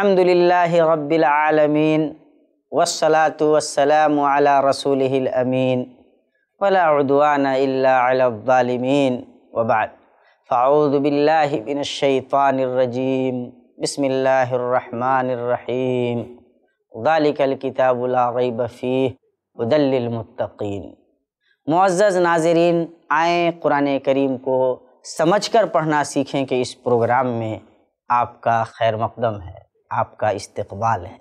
الحمد للہ رب العالمین والصلاة والسلام على رسوله الأمين ولا عدوان إلا على الظالمين وبعد فأعوذ بالله من الشيطان الرجيم بسم الله الرحمن الرحيم ذلك الكتاب لا ريب فيه هدى للمتقين معزز ناظرین آئیں قرآن کریم کو سمجھ کر پڑھنا سیکھیں کہ اس پروگرام میں آپ کا خیر مقدم ہے آپ کا استقبال ہے۔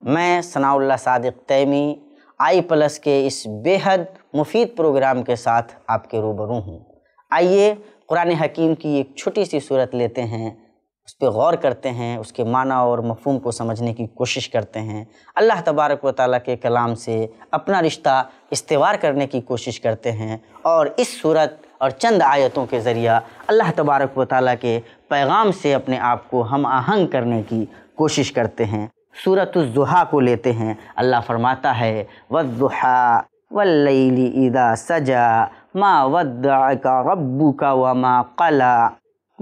میں ثناء اللہ صادق تیمی، آئی پلس کے اس بے حد مفید پروگرام کے ساتھ آپ کے روبرو ہوں۔ آئیے قرآن حکیم کی ایک چھوٹی سی صورت لیتے ہیں۔ اس پہ غور کرتے ہیں، اس کے معنی اور مفہوم کو سمجھنے کی کوشش کرتے ہیں۔ اللہ تبارک و تعالیٰ کے کلام سے اپنا رشتہ استوار کرنے کی کوشش کرتے ہیں اور اس صورت اور چند آیتوں کے ذریعہ اللہ تبارک و تعالیٰ کے پیغام سے اپنے آپ کو ہم آہنگ کرنے کی کوشش کرتے ہیں۔ صورت الضحیٰ کو لیتے ہیں۔ اللہ فرماتا ہے وَالضُّحَىٰ وَاللَّيْلِ إِذَا سَجَا، مَا وَدَّعَكَ رَبُّكَ وَمَا قَلَى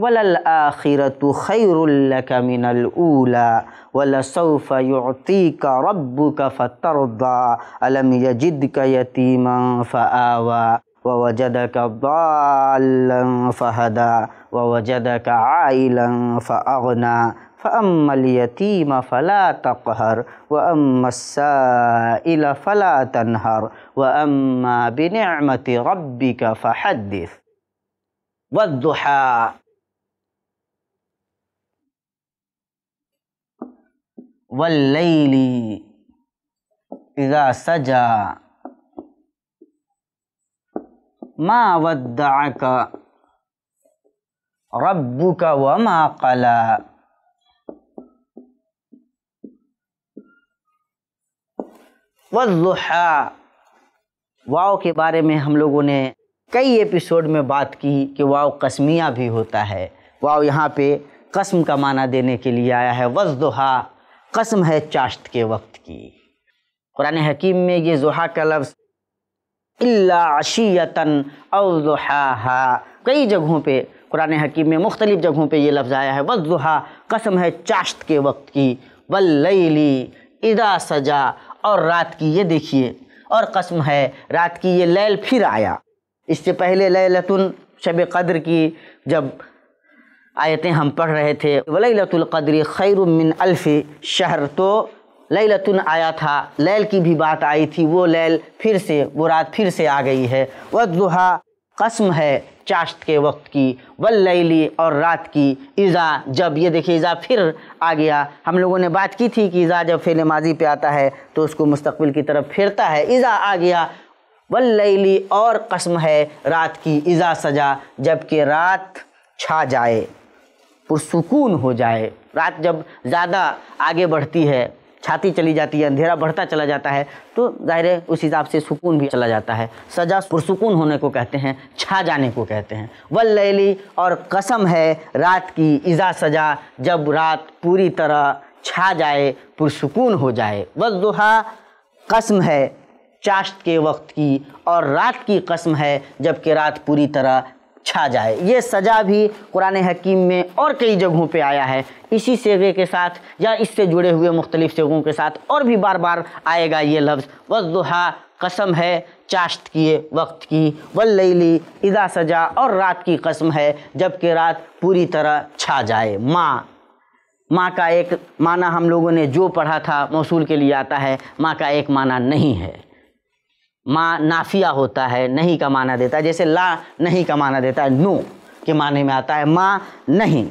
وَلَلْآخِرَةُ خَيْرٌ لَكَ مِنَ الْأُولَى وَلَسَوْفَ يُعْطِيكَ رَبُّكَ فَتَرْضَىٰ. أَلَمْ يَجِدْكَ يَتِيمًا فَآوَىٰ ووجدك ضالا فهدى ووجدك عائلا فأغنى. فأما اليتيم فلا تقهر وأما السائل فلا تنهر. وأما بنعمة ربك فحدث. والضحى. والليل إذا سجى ما ودعك ربك وما قلى والضحى واو کے بارے میں ہم لوگوں نے کئی ایپیسوڈ میں بات کی کہ واو قسمیہ بھی ہوتا ہے۔ واو یہاں پہ قسم کا معنی دینے کے لیے آیا ہے۔ والضحى قسم ہے چاشت کے وقت کی۔ قرآن حکیم میں یہ ضحیٰ کا لفظ اللہ عشیتاً او ضحاہا۔ کئی جگہوں پہ قرآن حکیم میں مختلف جگہوں پہ یہ لفظ آیا ہے۔ والضحا قسم ہے چاشت کے وقت کی۔ واللیلی اذا سجا۔ اور رات کی یہ دیکھیے۔ اور قسم ہے رات کی یہ لیل پھر آیا۔ اس سے پہلے لیلتن شب قدر کی جب آیتیں ہم پڑھ رہے تھے۔ ولیلت القدر خیر من الف شہر تو لیلتن آیا تھا۔ لیل کی بھی بات آئی تھی۔ وہ لیل پھر سے، وہ رات پھر سے آ گئی ہے۔ والضحا قسم ہے چاشت کے وقت کی۔ واللیلی اور رات کی۔ اذا جب، یہ دیکھیے، اذا پھر آ گیا۔ ہم لوگوں نے بات کی تھی کہ اذا جب فعل ماضی پہ آتا ہے تو اس کو مستقبل کی طرف پھیرتا ہے۔ اذا آ گیا۔ واللیلی اور قسم ہے رات کی۔ اذا سجا جبکہ رات چھا جائے۔ پرسکون ہو جائے۔ رات جب زیادہ آگے بڑھتی ہے، چھاتی چلی جاتی ہے، اندھیرا بڑھتا چلا جاتا ہے، تو ظاہر ہے اس حساب سے سکون بھی چلا جاتا ہے۔ سجا پرسکون ہونے کو کہتے ہیں، چھا جانے کو کہتے ہیں۔ واللیلی، اور قسم ہے رات کی اذا سجا، جب رات پوری طرح چھا جائے، پرسکون ہو جائے۔ والضحا قسم ہے چاشت کے وقت کی، اور رات کی قسم ہے جبکہ رات پوری طرح چھا جائے۔ یہ سجا بھی قرآن حکیم میں اور کئی جگہوں پہ آیا ہے۔ اسی سیغے کے ساتھ یا اس سے جڑے ہوئے مختلف سیغوں کے ساتھ اور بھی بار بار آئے گا یہ لفظ۔ والضحا قسم ہے چاشت کیے وقت کی۔ واللیلی اذا سجا اور رات کی قسم ہے جبکہ رات پوری طرح چھا جائے۔ ماں ماں کا ایک معنی ہم لوگوں نے جو پڑھا تھا موصول کے لیے آتا ہے۔ ماں کا ایک معنی نہیں ہے۔ ماں نافیہ ہوتا ہے، نہیں کا معنی دیتا ہے جیسے لا نہیں کا معنی دیتا ہے نو کے معنی میں آتا ہے، ماں نہیں۔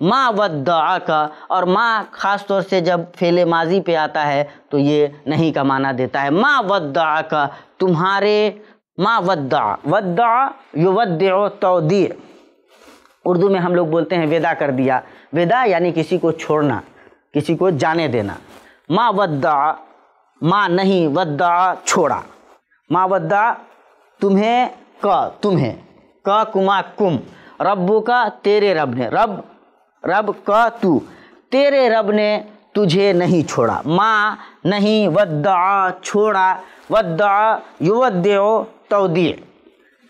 ماں ودعا کا اور ماں خاص طور سے جب فعل ماضی پہ آتا ہے تو یہ نہیں کا معنی دیتا ہے۔ ماں ودعا کا تمہارے ماں ودعا ودعا یودع تودیع اردو میں ہم لوگ بولتے ہیں ودا کر دیا۔ ودا یعنی کسی کو چھوڑنا، کسی کو جانے دینا۔ ماں ودعا، ماں نہیں، ودعا چھوڑا۔ ما ودا تمہیں کا تمہیں، کا کما کم ربو کا تیرے رب نے، رب رب کا تو، تیرے رب نے تجھے نہیں چھوڑا ماں نہیں ودعا چھوڑا ودعا یودعو تودیع،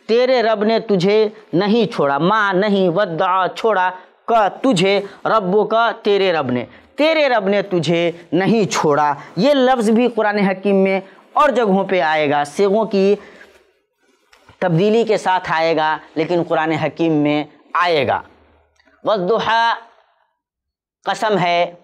تیرے رب نے تجھے نہیں چھوڑا ماں نہیں ودعا چھوڑا، کا تجھے ربو کا تیرے رب نے، تیرے رب نے تجھے نہیں چھوڑا۔ یہ لفظ بھی قرآن حکیم میں اور جگہوں پہ آئے گا، سیغوں کی تبدیلی کے ساتھ آئے گا، لیکن قرآن حکیم میں آئے گا۔ وضحا قسم ہے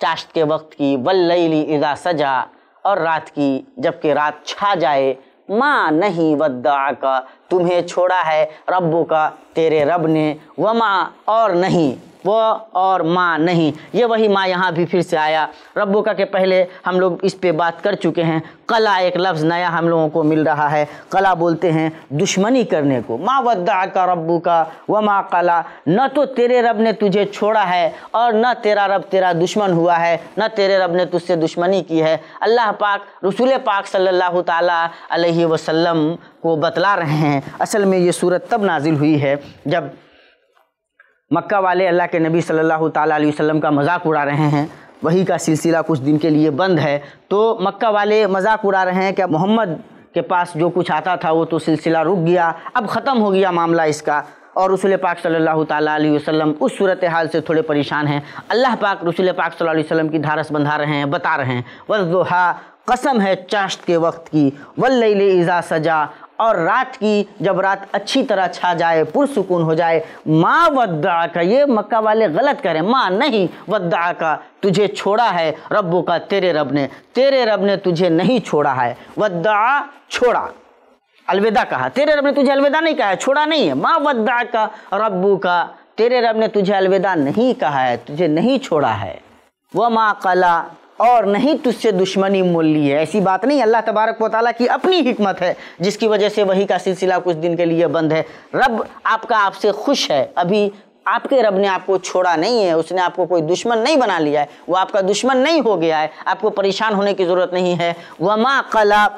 چاشت کے وقت کی واللیلی اذا سجا اور رات کی جبکہ رات چھا جائے۔ ماں نہیں ودعا کا تمہیں چھوڑا ہے ربو کا تیرے رب نے۔ وما اور نہیں۔ وہ اور ماں نہیں۔ یہ وہی ماں یہاں بھی پھر سے آیا۔ ربو کا کہ پہلے ہم لوگ اس پہ بات کر چکے ہیں۔ قلا ایک لفظ نیا ہم لوگوں کو مل رہا ہے۔ قلا بولتے ہیں دشمنی کرنے کو۔ ماں ودعا کا ربو کا وہ ماں قلا نہ تو تیرے رب نے تجھے چھوڑا ہے اور نہ تیرا رب تیرا دشمن ہوا ہے۔ نہ تیرے رب نے تجھ سے دشمنی کی ہے۔ اللہ پاک رسول پاک صلی اللہ تعالیٰ علیہ وسلم کو بتلا رہے ہیں۔ اصل میں یہ صورت تب نازل ہوئی ہے جب مکہ والے اللہ کے نبی صلی اللہ تعالیٰ علیہ وسلم کا مذاق اڑا رہے ہیں، وہی کا سلسلہ کچھ دن کے لیے بند ہے۔ تو مکہ والے مذاق اڑا رہے ہیں کہ محمد کے پاس جو کچھ آتا تھا وہ تو سلسلہ رک گیا، اب ختم ہو گیا معاملہ اس کا۔ اور رسول پاک صلی اللہ تعالیٰ علیہ وسلم اس صورتحال سے تھوڑے پریشان ہیں۔ اللہ پاک رسول پاک صلی اللہ علیہ وسلم کی دھارس بندھا رہے ہیں، بتا رہے ہیں۔ وضحا قسم ہے چاشت کے وقت کی۔ واللیل اذا سجا اور رات کی جب رات اچھی طرح چھا جائے، پرسکون ہو جائے، ماں ودعا کا، یہ مکہ والے غلط کریں، ماں نہیں ودعا کا، تجھے چھوڑا ہے ربو کا تیرے رب نے، تیرے رب نے تجھے نہیں چھوڑا ہے، ودعا چھوڑا۔ الوداع کہا، تیرے رب نے تجھے الوداع نہیں کہا ہے، چھوڑا نہیں ہے۔ ماں ودعا کا ربو کا تیرے رب نے تجھے الوداع نہیں کہا ہے، تجھے نہیں چھوڑا ہے۔ وہ ماں قلا اور نہیں تجھ سے دشمنی مول لی ہے۔ ایسی بات نہیں، اللہ تبارک و تعالیٰ کی اپنی حکمت ہے، جس کی وجہ سے وہی کا سلسلہ کچھ دن کے لیے بند ہے۔ رب آپ کا آپ سے خوش ہے۔ ابھی آپ کے رب نے آپ کو چھوڑا نہیں ہے، اس نے آپ کو کوئی دشمن نہیں بنا لیا ہے۔ وہ آپ کا دشمن نہیں ہو گیا ہے۔ آپ کو پریشان ہونے کی ضرورت نہیں ہے۔ وما قلا،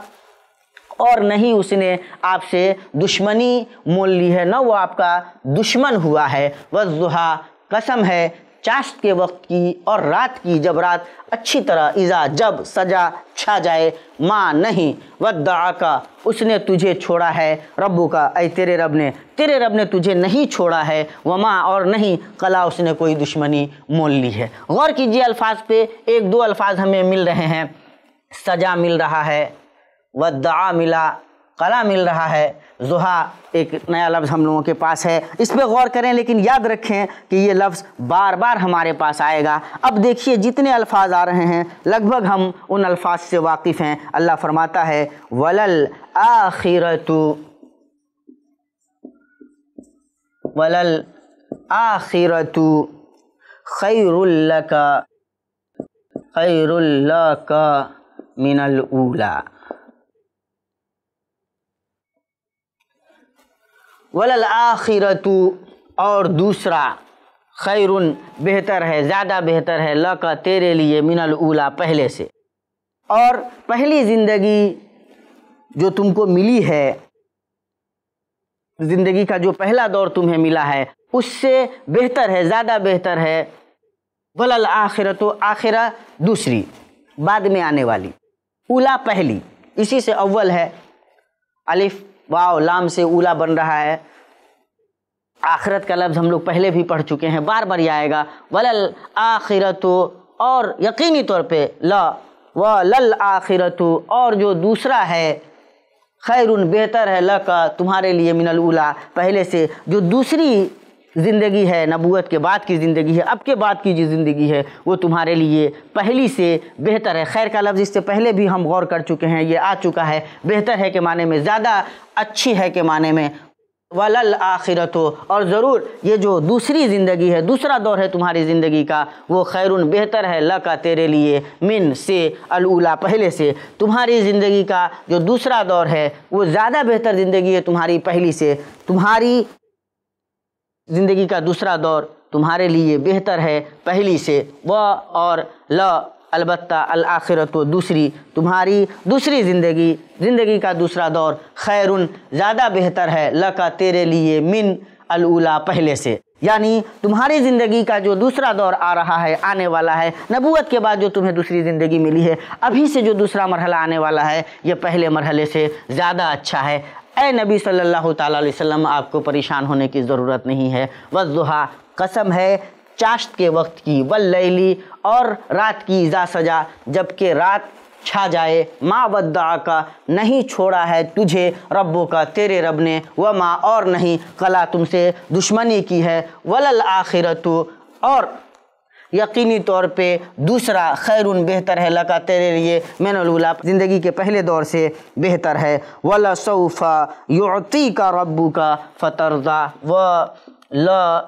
اور نہیں اس نے آپ سے دشمنی مول لی ہے۔ نہ وہ آپ کا دشمن ہوا ہے۔ وضحا قسم ہے۔ چاشت کے وقت کی اور رات کی جب رات اچھی طرح اذا جب سجا چھا جائے، ماں نہیں، ودعا کا، اس نے تجھے چھوڑا ہے۔ ربو کا، اے تیرے رب نے، تیرے رب نے تجھے نہیں چھوڑا ہے۔ وما اور نہیں قلا اس نے کوئی دشمنی مول لی ہے۔ غور کیجیے الفاظ پہ، ایک دو الفاظ ہمیں مل رہے ہیں۔ سجا مل رہا ہے، ودعا ملا۔ قلا مل رہا ہے۔ زحا ایک نیا لفظ ہم لوگوں کے پاس ہے۔ اس پہ غور کریں، لیکن یاد رکھیں کہ یہ لفظ بار بار ہمارے پاس آئے گا۔ اب دیکھیے جتنے الفاظ آ رہے ہیں، لگ بھگ ہم ان الفاظ سے واقف ہیں۔ اللہ فرماتا ہے ولل آخرت ولل آخرت خیر الک خیر الک من الاولا وللآخرت اور دوسرا، خیرن، بہتر ہے، زیادہ بہتر ہے لکا تیرے لیے من الاولا پہلے سے۔ اور پہلی زندگی جو تم کو ملی ہے، زندگی کا جو پہلا دور تمہیں ملا ہے، اس سے بہتر ہے، زیادہ بہتر ہے۔ وللآخرت و آخرہ دوسری، بعد میں آنے والی۔ اولا پہلی، اسی سے اول ہے۔ الف واو، لام سے اولا بن رہا ہے۔ آخرت کا لفظ ہم لوگ پہلے بھی پڑھ چکے ہیں، بار بار یہ آئے گا۔ ولل آخرت اور یقینی طور پہ لا و لل آخرت اور جو دوسرا ہے، خیر بہتر ہے لکا کا تمہارے لیے من الاولا پہلے سے جو دوسری زندگی ہے، نبوت کے بعد کی زندگی ہے، اب کے بعد کی جو زندگی ہے، وہ تمہارے لیے پہلی سے بہتر ہے۔ خیر کا لفظ اس سے پہلے بھی ہم غور کر چکے ہیں، یہ آ چکا ہے۔ بہتر ہے کے معنی میں زیادہ، اچھی ہے کے معنی میں ولل آخرت ہو اور ضرور یہ جو دوسری زندگی ہے، دوسرا دور ہے تمہاری زندگی کا، وہ خیر بہتر ہے لکا تیرے لیے من سے الاولا۔ پہلے سے تمہاری زندگی کا جو دوسرا دور ہے، وہ زیادہ بہتر زندگی ہے تمہاری پہلی سے۔ تمہاری زندگی کا دوسرا دور تمہارے لیے بہتر ہے پہلی سے وہ اور ل، البتہ الآخرت و دوسری تمہاری دوسری زندگی زندگی کا دوسرا دور خیرن زیادہ بہتر ہے لکا تیرے لیے من الاولا پہلے سے۔ یعنی تمہاری زندگی کا جو دوسرا دور آ رہا ہے، آنے والا ہے، نبوت کے بعد جو تمہیں دوسری زندگی ملی ہے، ابھی سے جو دوسرا مرحلہ آنے والا ہے، یہ پہلے مرحلے سے زیادہ اچھا ہے۔ اے نبی صلی اللہ تعالیٰ علیہ وسلم، آپ کو پریشان ہونے کی ضرورت نہیں ہے۔ وضحا، قسم ہے چاشت کے وقت کی، واللیلی، اور رات کی اذا سجا، جبکہ رات چھا جائے۔ ما ودعا کا نہیں چھوڑا ہے تجھے ربوں کا تیرے رب نے، وما اور نہیں قلا تم سے دشمنی کی ہے۔ ولل آخرت اور یقینی طور پہ دوسرا خیرون بہتر ہے لکا تیرے لیے من الاولا زندگی کے پہلے دور سے بہتر ہے۔ ولا صوفا یعطی کا ربو کا فترضا و لا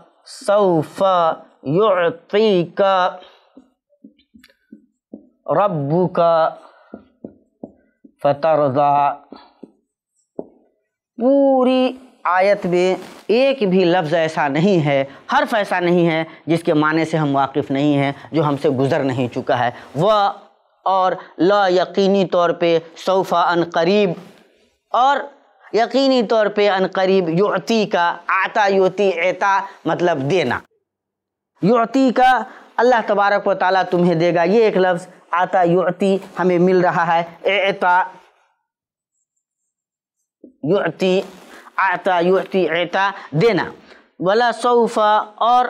صوفا یعطی کا ربو کا فترضا پوری آیت میں ایک بھی لفظ ایسا نہیں ہے، حرف ایسا نہیں ہے جس کے معنی سے ہم واقف نہیں ہیں، جو ہم سے گزر نہیں چکا ہے۔ وہ اور لا یقینی طور پہ صوفہ ان قریب، اور یقینی طور پہ ان قریب یعطی کا آتا یوتی اعتا مطلب دینا۔ یعطی کا اللہ تبارک و تعالیٰ تمہیں دے گا۔ یہ ایک لفظ، آتا، یعطی ہمیں مل رہا ہے اعتا یعطی آتا یعطی اعتا دینا۔ ولا صوفہ اور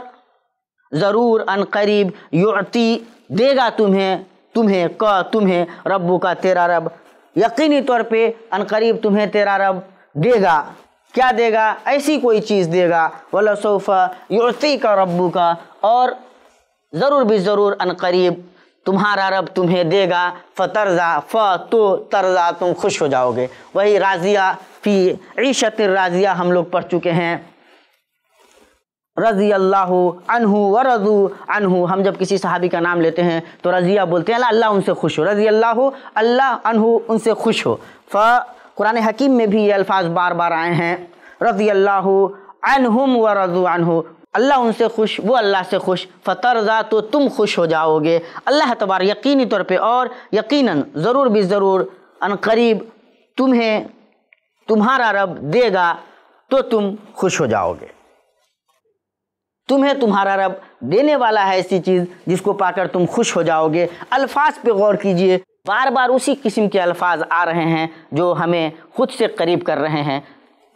ضرور ان قریب یعطی دے گا تمہیں تمہیں، کا تمہیں ربو کا تیرا رب۔ یقینی طور پہ ان قریب تمہیں تیرا رب دے گا۔ کیا دے گا؟ ایسی کوئی چیز دے گا۔ ولا صوفہ یعطی کا ربو کا اور ضرور بھی ضرور ان قریب تمہارا رب تمہیں دے گا۔ فترزا ف تو ترزا تم خوش ہو جاؤ گے۔ وہی راضیہ فی عیشت راضیہ ہم لوگ پڑھ چکے ہیں۔ رضی اللہ عنہ ورضو عنہ، ہم جب کسی صحابی کا نام لیتے ہیں تو رضیہ بولتے ہیں، اللہ اللہ ان سے خوش ہو۔ رضی اللہ اللہ عنہ ان سے خوش ہو۔ ف، قرآن حکیم میں بھی یہ الفاظ بار بار آئے ہیں۔ رضی اللہ عنہم ورضو عنہ۔ اللہ ان سے خوش، وہ اللہ سے خوش۔ فترضا، تو تم خوش ہو جاؤ گے۔ اللہ تبار یقینی طور پہ اور یقیناً ضرور بھی ضرور ان قریب تمہیں تمہارا رب دے گا تو تم خوش ہو جاؤ گے۔ تمہیں تمہارا رب دینے والا ہے ایسی چیز جس کو پا کر تم خوش ہو جاؤ گے۔ الفاظ پہ غور کیجیے۔ بار بار اسی قسم کے الفاظ آ رہے ہیں جو ہمیں خود سے قریب کر رہے ہیں۔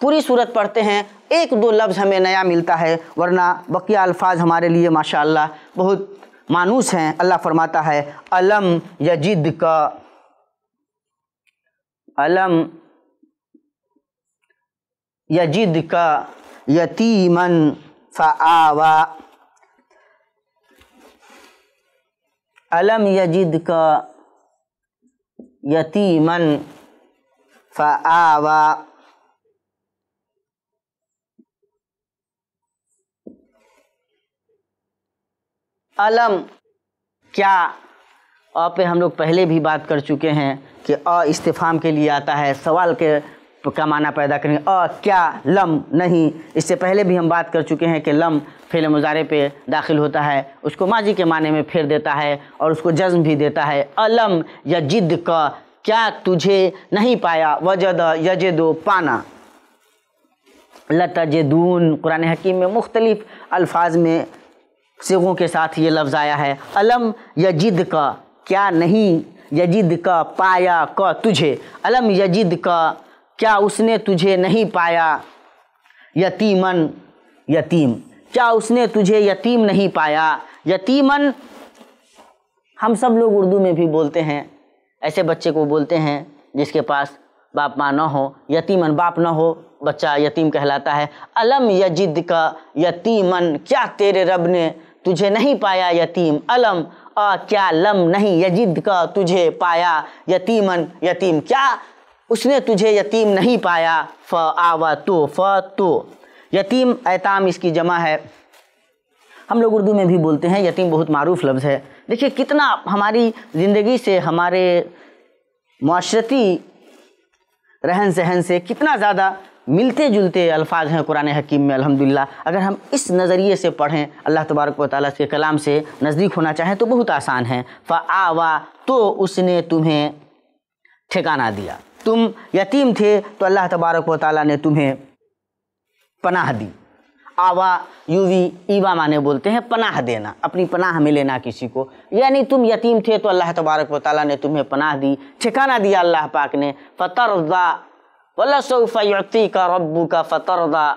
پوری صورت پڑھتے ہیں، ایک دو لفظ ہمیں نیا ملتا ہے، ورنہ بقیہ الفاظ ہمارے لیے ماشاءاللہ بہت مانوس ہیں۔ اللہ فرماتا ہے علم یجد کا علم یجد کا یتیمن فآوا علم یجد کا یتیمن فآوا علم کیا؟ آ پہ ہم لوگ پہلے بھی بات کر چکے ہیں کہ آ استفام کے لیے آتا ہے، سوال کے کا معنی پیدا کریں گے؟ آ، کیا لم، نہیں۔ اس سے پہلے بھی ہم بات کر چکے ہیں کہ لم فعل مظاہرے پہ داخل ہوتا ہے، اس کو ماضی کے معنی میں پھیر دیتا ہے اور اس کو جزم بھی دیتا ہے۔ علم یا جد کا، کیا تجھے نہیں پایا؟ وجد یجد پانا۔ لتجدون۔ قرآن حکیم میں مختلف الفاظ میں سگوں کے ساتھ یہ لفظ آیا ہے۔ علم یجد کا، کیا نہیں؟ یجد کا، پایا کا تجھے۔ علم یجد کا کیا اس نے تجھے نہیں پایا یتیمن یتیم۔ کیا اس نے تجھے یتیم نہیں پایا؟ یتیمن ہم سب لوگ اردو میں بھی بولتے ہیں، ایسے بچے کو بولتے ہیں جس کے پاس باپ ماں نہ ہو یتیمن باپ نہ ہو، بچہ یتیم کہلاتا ہے۔ علم یجد کا یتیمن کیا تیرے رب نے تجھے نہیں پایا یتیم؟ علم آ، کیا لم نہیں یجد کا تجھے پایا یتیمن یتیم، کیا اس نے تجھے یتیم نہیں پایا۔ ف آوا تو ف تو۔ یتیم ایتام اس کی جمع ہے۔ ہم لوگ اردو میں بھی بولتے ہیں، یتیم بہت معروف لفظ ہے۔ دیکھیے کتنا ہماری زندگی سے، ہمارے معاشرتی رہن سہن سے کتنا زیادہ ملتے جلتے الفاظ ہیں قرآن حکیم میں، الحمدللہ۔ اگر ہم اس نظریے سے پڑھیں، اللہ تبارک و تعالیٰ کے کلام سے نزدیک ہونا چاہیں تو بہت آسان ہے فآوا تو اس نے تمہیں ٹھکانہ دیا۔ تم یتیم تھے تو اللہ تبارک و تعالیٰ نے تمہیں پناہ دی۔ آوا یووی ایوا مانے بولتے ہیں پناہ دینا، اپنی پناہ میں لینا کسی کو۔ یعنی تم یتیم تھے تو اللہ تبارک و تعالیٰ نے تمہیں پناہ دی، ٹھکانہ دیا اللہ پاک نے۔ فترضا وَلَسَوْفَ يُعْتِيكَ رَبُّكَ فَتَرْضَا،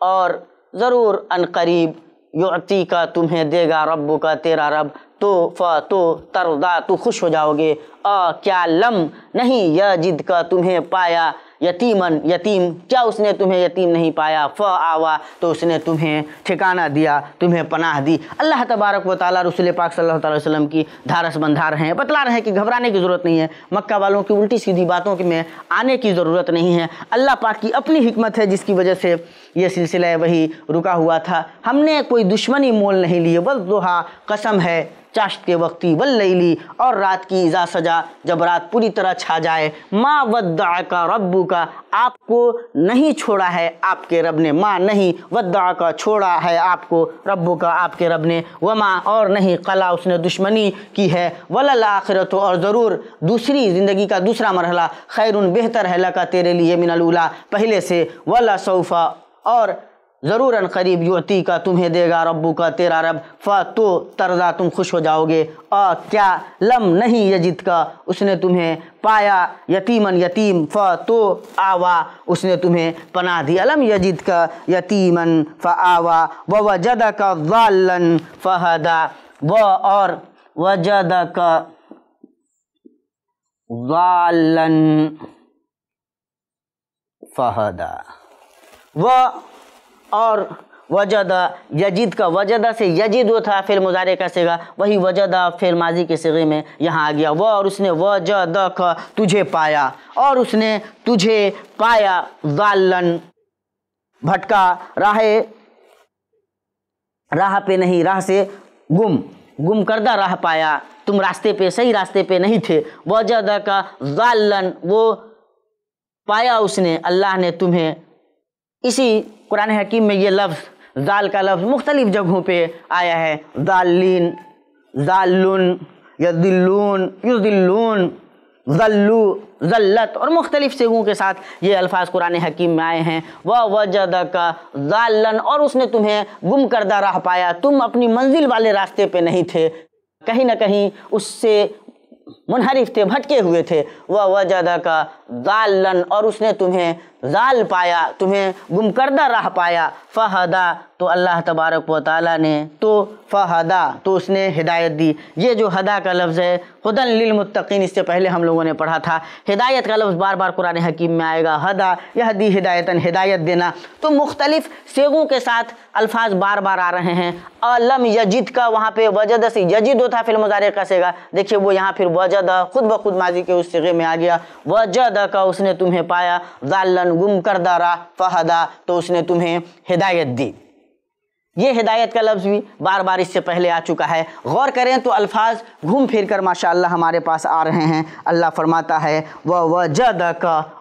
اور ضرور ان قریب یعطی کا تمہیں دے گا رب کا تیرا رب۔ تو ف تو تردا تو خوش ہو جاؤ گے آ، کیا لم نہیں یجد کا تمہیں پایا؟ یتیمن یتیم، کیا اس نے تمہیں یتیم نہیں پایا؟ ف آوا تو اس نے تمہیں ٹھکانہ دیا، تمہیں پناہ دی۔ اللہ تبارک و تعالیٰ رسول پاک صلی اللہ تعالی وسلم کی دھارس بندھا رہے ہیں۔ بتلا رہے ہیں کہ گھبرانے کی ضرورت نہیں ہے۔ مکہ والوں کی الٹی سیدھی باتوں میں آنے کی ضرورت نہیں ہے۔ اللہ پاک کی اپنی حکمت ہے جس کی وجہ سے یہ سلسلہ وہی رکا ہوا تھا۔ ہم نے کوئی دشمنی مول نہیں لیے بس دوہا قسم ہے۔ چاشت کے وقتی واللیلی اور رات کی ازا سجا جب رات پوری طرح چھا جائے، ما ودعکا ربو کا آپ کو نہیں چھوڑا ہے آپ کے رب نے، ما نہیں ودعکا چھوڑا ہے آپ کو ربو کا آپ کے رب نے، وما اور نہیں قلا اس نے دشمنی کی ہے، وللآخرت اور ضرور دوسری زندگی کا دوسرا مرحلہ، خیرن بہتر ہے لکا تیرے لیے من الاولا پہلے سے، ولا صوفا اور ضروراً قریب یعطی کا تمہیں دے گا ربو کا تیرا رب فا تو ترزا تم خوش ہو جاؤ گے آ، کیا لم نہیں یجد کا، اس نے تمہیں پایا۔ یتیمن یتیم فا تو آوا۔ اس نے تمہیں پناہ دی۔ علم یجد کا یتیمن فا آوا وجد کا ضالن، فہدا۔ و، اور وجد کا ضالن، فہدا۔ و اور وجدہ، یجد کا وجدہ سے یجد وہ تھا، فعل مضارع کا سگا وہی وجدہ فعل ماضی کے سگے میں یہاں آ گیا۔ وہ اور اس نے وجدہ کا تجھے پایا۔ اور اس نے تجھے پایا ضالن۔ بھٹکا، راہ راہ پہ نہیں، راہ سے گم۔ گم کردہ راہ پایا۔ تم راستے پہ، صحیح راستے پہ نہیں تھے۔ وجدہ کا ضالن وہ پایا اس نے۔ اللہ نے تمہیں اسی قرآن حکیم میں یہ لفظ، ذال کا لفظ مختلف جگہوں پہ آیا ہے۔ ذالین ذالن یدلون یذلون، ذلو، ذلت اور مختلف سگوں کے ساتھ یہ الفاظ قرآن حکیم میں آئے ہیں۔ وہ وجد کا اور اس نے تمہیں گم کردہ راہ پایا۔ تم اپنی منزل والے راستے پہ نہیں تھے۔ کہیں نہ کہیں اس سے منحرف تھے، بھٹکے ہوئے تھے۔ وہ وجدہ کا ذالن اور اس نے تمہیں ذال پایا، تمہیں گم کردہ راہ پایا۔ فہدا، تو اللہ تبارک و تعالیٰ نے تو فہدا، تو اس نے ہدایت دی۔ یہ جو ہدا کا لفظ ہے خدن للمتقین، اس سے پہلے ہم لوگوں نے پڑھا تھا۔ ہدایت کا لفظ بار بار قرآن حکیم میں آئے گا۔ ہدا یہ دی ہدایتاً، ہدایت دینا۔ تو مختلف سیغوں کے ساتھ الفاظ بار بار آ رہے ہیں۔ علم یجد کا وہاں پہ وجد سے یجد ہوتا فی المضارع کا سیگا دیکھیے وہ یہاں پھر وجد خود بخود ماضی کے اس سیغے میں آ گیا۔ وجد کا اس نے تمہیں پایا۔ ذالن گم کردہ راہ فہدا، تو اس نے تمہیں ہدایت دی۔ یہ ہدایت کا لفظ بھی بار بار اس سے پہلے آ چکا ہے۔ غور کریں تو الفاظ گھوم پھر کر ماشاءاللہ ہمارے پاس آ رہے ہیں۔ اللہ فرماتا ہے وہ وجد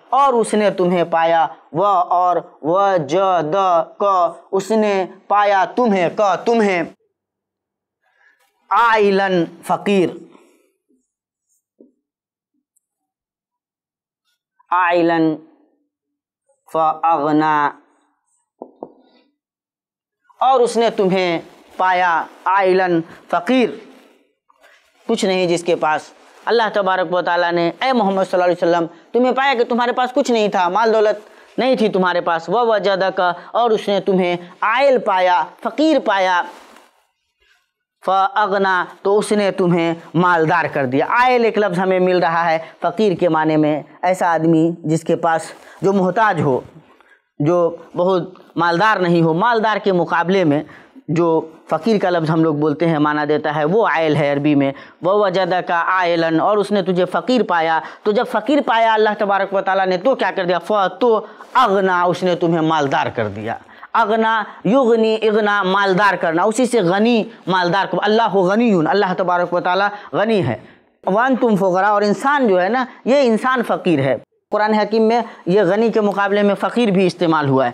اور اس نے تمہیں پایا۔ وہ اور وجد اس نے پایا تمہیں کا تمہیں۔ عائلن فقیر۔ عائلن فاغنا اور اس نے تمہیں پایا آئلن فقیر۔ کچھ نہیں جس کے پاس۔ اللہ تبارک و تعالیٰ نے، اے محمد صلی اللہ علیہ وسلم، تمہیں پایا کہ تمہارے پاس کچھ نہیں تھا، مال دولت نہیں تھی تمہارے پاس۔ وہ وجہ کا اور اس نے تمہیں آئل پایا، فقیر پایا۔ فاغنا تو اس نے تمہیں مالدار کر دیا۔ عائل ایک لفظ ہمیں مل رہا ہے فقیر کے معنی میں، ایسا آدمی جس کے پاس جو محتاج ہو، جو بہت مالدار نہیں ہو، مالدار کے مقابلے میں جو فقیر کا لفظ ہم لوگ بولتے ہیں مانا دیتا ہے وہ عائل ہے عربی میں۔ وہ وجدہ کا عائلن اور اس نے تجھے فقیر پایا۔ تو جب فقیر پایا، اللہ تبارک و تعالیٰ نے تو کیا کر دیا؟ ف تو اغنا اس نے تمہیں مالدار کر دیا۔ اغنا یغنی اغنا مالدار کرنا۔ اسی سے غنی مالدار کو اللہ غنی اللہ تبارک و تعالیٰ غنی ہے۔ وان تم فغرا اور انسان جو ہے نا، یہ انسان فقیر ہے۔ قرآن حکیم میں یہ غنی کے مقابلے میں فقیر بھی استعمال ہوا ہے۔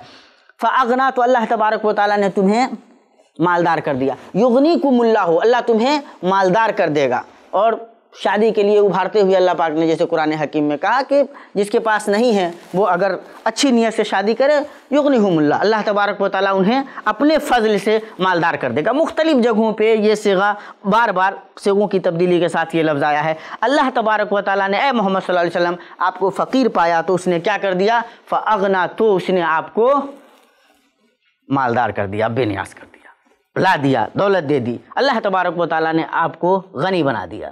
فاغنا، تو اللہ تبارک و تعالیٰ نے تمہیں مالدار کر دیا۔ یغنی کم اللہ ہو اللہ تمہیں مالدار کر دے گا۔ اور شادی کے لیے ابھارتے ہوئے اللہ پاک نے جیسے قرآن حکیم میں کہا کہ جس کے پاس نہیں ہے، وہ اگر اچھی نیت سے شادی کرے یغنی اللہ اللہ تبارک و تعالیٰ انہیں اپنے فضل سے مالدار کر دے گا۔ مختلف جگہوں پہ یہ سگا بار بار سگوں کی تبدیلی کے ساتھ یہ لفظ آیا ہے۔ اللہ تبارک و تعالیٰ نے، اے محمد صلی اللہ علیہ وسلم، آپ کو فقیر پایا تو اس نے کیا کر دیا؟ فاغنا تو اس نے آپ کو مالدار کر دیا، بے نیاز کر دیا۔ لا دیا، دولت دے دی۔ اللہ تبارک و تعالیٰ نے آپ کو غنی بنا دیا۔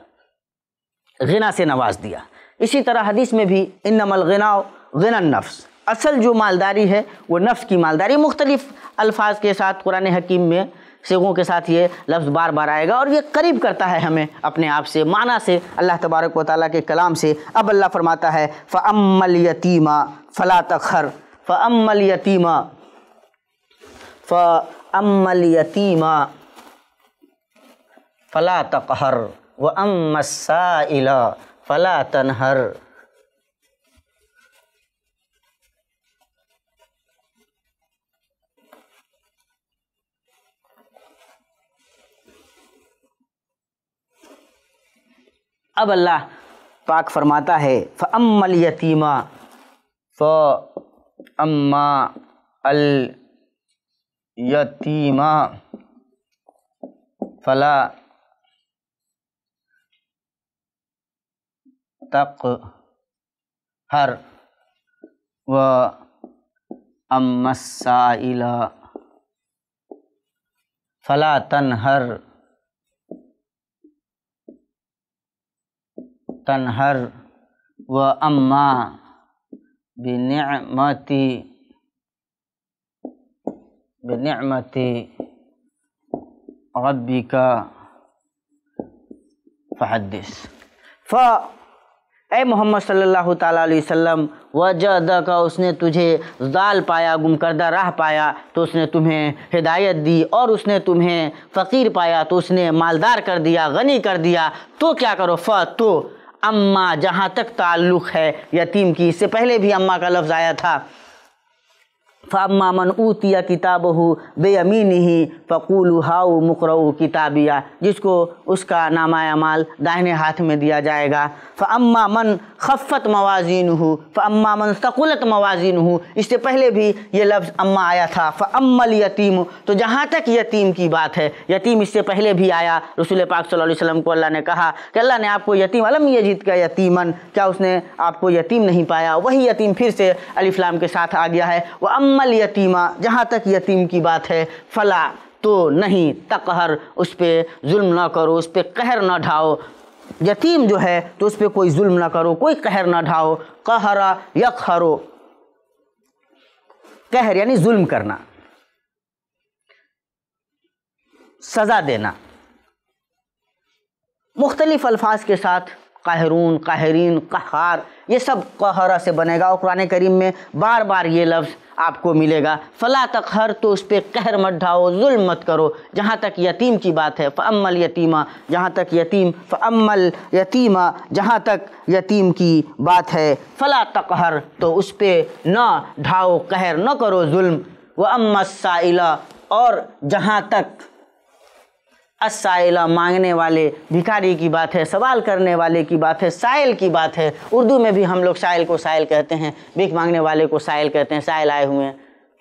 غنا سے نواز دیا۔ اسی طرح حدیث میں بھی انم الغنا غنا النفس۔ اصل جو مالداری ہے وہ نفس کی مالداری مختلف الفاظ کے ساتھ قرآن حکیم میں سیغوں کے ساتھ یہ لفظ بار بار آئے گا اور یہ قریب کرتا ہے ہمیں اپنے آپ سے، معنی سے، اللہ تبارک و تعالیٰ کے کلام سے۔ اب اللہ فرماتا ہے فَأَمَّ الْيَتِيمَ فَلَا تَخَرْ۔ فَأَمَّ الْيَتِيمَ فَأَمَّ الْيَتِيمَ فَلَا تَقْهَرْ وَأَمَّ السَّائِلَ فَلَا تَنْهَرْ اب اللہ پاک فرماتا ہے فَأَمَّ الْيَتِيمَ فَأَمَّا الْيَتِيمَ فَلَا تق تقهر وأما السائل فلا تنهر تنهر وأما بنعمة بنعمة ربك فحدث. ف اے محمد صلی اللہ تعالیٰ علیہ وسلم وجدہ کا اس نے تجھے ضال پایا گم کردہ راہ پایا، تو اس نے تمہیں ہدایت دی اور اس نے تمہیں فقیر پایا، تو اس نے مالدار کر دیا، غنی کر دیا۔ تو کیا کرو؟ ف تو اماں جہاں تک تعلق ہے، یتیم کی، اس سے پہلے بھی اماں کا لفظ آیا تھا۔ فَأَمَّا مَنْ أُوتِيَ كِتَابَهُ بِيَمِينِهِ فَقُولُوا هَاؤُ مُقْرَؤُوا كِتَابِيَا، جس کو اس کا نامہ اعمال داہنے ہاتھ میں دیا جائے گا۔ فَأَمَّا مَنْ خَفَّتْ مَوَازِينُهُ، فَأَمَّا مَنْ ثَقُلَتْ مَوَازِينُهُ، اس سے پہلے بھی یہ لفظ اما آیا تھا۔ فَأَمَّا الْيَتِيمُ، تو جہاں تک یتیم کی بات ہے، یتیم اس سے پہلے بھی آیا۔ رسول پاک صلی اللہ علیہ وسلم کو اللہ نے کہا کہ اللہ نے آپ کو یتیم علم یجید کا یتیمن کیا اس نے آپ کو یتیم نہیں پایا؟ وہی یتیم پھر سے علی فلام کے ساتھ آ گیا ہے۔ وہ امل یتیمہ، جہاں تک یتیم کی بات ہے، فلا، تو نہیں، تقہر، اس پہ ظلم نہ کرو، اس پہ قہر نہ ڈھاؤ۔ یتیم جو ہے، تو اس پہ کوئی ظلم نہ کرو، کوئی قہر نہ ڈھاؤ۔ قہرا یقہرو قہر یعنی ظلم کرنا۔ سزا دینا۔ مختلف الفاظ کے ساتھ قاہرون، قاہرین، قہار، یہ سب قہرہ سے بنے گا اور قرآن کریم میں بار بار یہ لفظ آپ کو ملے گا۔ فلا تقہر، تو اس پہ قہر مت ڈھاؤ، ظلم مت کرو۔ جہاں تک یتیم کی بات ہے فعمل یتیمہ جہاں تک یتیم فعمل یتیمہ جہاں تک یتیم کی بات ہے۔ فلا تقہر، تو اس پہ نہ ڈھاؤ، قہر نہ کرو، ظلم۔ و اما السائلہ اور جہاں تک السائلہ مانگنے والے بھکاری کی بات ہے، سوال کرنے والے کی بات ہے، سائل کی بات ہے۔ اردو میں بھی ہم لوگ سائل کو سائل کہتے ہیں، بھیک مانگنے والے کو سائل کہتے ہیں، سائل آئے ہوئے ہیں۔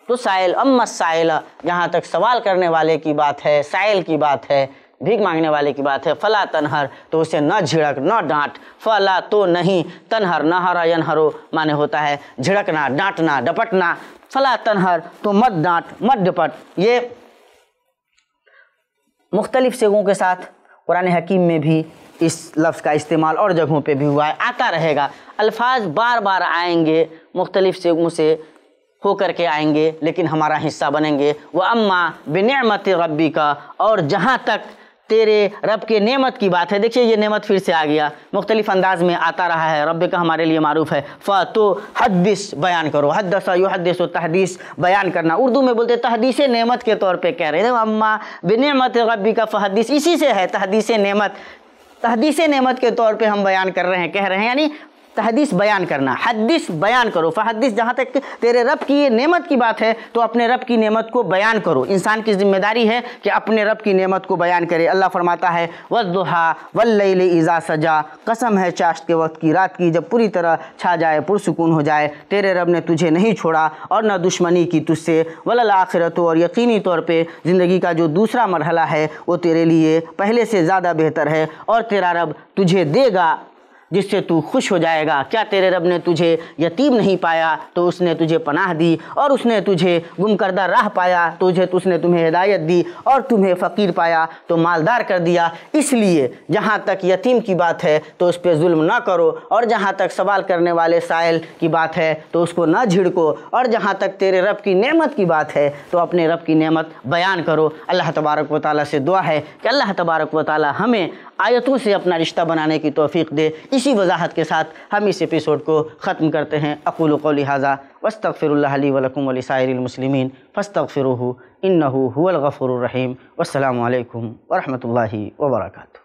تو سائل، اما السائلہ جہاں تک سوال کرنے والے کی بات ہے، سائل کی بات ہے، بھیک مانگنے والے کی بات ہے۔ فلا تنہر، تو اسے نہ جھڑک، نہ ڈانٹ۔ فلا تو نہیں، تنہر نہ ہرا ینہرو مانے ہوتا ہے جھڑکنا، ڈانٹنا، ڈپٹنا۔ فلا تنہر، تو مت ڈانٹ، مت ڈپٹ۔ یہ مختلف سگوں کے ساتھ قرآن حکیم میں بھی اس لفظ کا استعمال اور جگہوں پہ بھی ہوا ہے، آتا رہے گا۔ الفاظ بار بار آئیں گے، مختلف سگوں سے ہو کر کے آئیں گے، لیکن ہمارا حصہ بنیں گے۔ وہ اماں بنعمت ربی کا اور جہاں تک تیرے رب کے نعمت کی بات ہے۔ دیکھیے، یہ نعمت پھر سے آ گیا۔ مختلف انداز میں آتا رہا ہے۔ رب کا ہمارے لیے معروف ہے۔ ف تو حدث بیان کرو۔ حدث یو حدث و تحدیث بیان کرنا۔ اردو میں بولتے تحدیث نعمت کے طور پہ کہہ رہے تھے اما بنعمت ربی کا فحدیث اسی سے ہے تحدیث نعمت۔ تحدیث نعمت کے طور پہ ہم بیان کر رہے ہیں، کہہ رہے ہیں۔ یعنی تحدیث بیان کرنا حدث بیان کرو۔ فحدث جہاں تک تیرے رب کی یہ نعمت کی بات ہے، تو اپنے رب کی نعمت کو بیان کرو۔ انسان کی ذمہ داری ہے کہ اپنے رب کی نعمت کو بیان کرے۔ اللہ فرماتا ہے وَالضُّحَا وَاللَّيْلِ اِذَا سَجَا قسم ہے چاشت کے وقت کی، رات کی جب پوری طرح چھا جائے، پرسکون ہو جائے، تیرے رب نے تجھے نہیں چھوڑا اور نہ دشمنی کی تجھ سے۔ وَلَلْآخِرَةُ اور یقینی طور پہ زندگی کا جو دوسرا مرحلہ ہے، وہ تیرے لیے پہلے سے زیادہ بہتر ہے اور تیرا رب تجھے دے گا۔ جس سے تو خوش ہو جائے گا۔ کیا تیرے رب نے تجھے یتیم نہیں پایا؟ تو اس نے تجھے پناہ دی اور اس نے تجھے گم کردہ راہ پایا۔ تجھے اس نے تمہیں ہدایت دی اور تمہیں فقیر پایا۔ تو مالدار کر دیا۔ اس لیے جہاں تک یتیم کی بات ہے تو اس پہ ظلم نہ کرو۔ اور جہاں تک سوال کرنے والے سائل کی بات ہے تو اس کو نہ جھڑکو۔ اور جہاں تک تیرے رب کی نعمت کی بات ہے تو اپنے رب کی نعمت بیان کرو۔ اللہ تبارک و تعالیٰ سے دعا ہے کہ اللہ تبارک و تعالیٰ ہمیں آیتوں سے اپنا رشتہ بنانے کی توفیق دے۔ اسی وضاحت کے ساتھ ہم اس ایپیسوڈ کو ختم کرتے ہیں۔ اقول قولی حاضہ وستغفر اللہ علی ولکم ولسائر المسلمین فاستغفروہ انہو هو الغفور الرحیم۔ والسلام علیکم ورحمۃ اللہ وبرکاتہ۔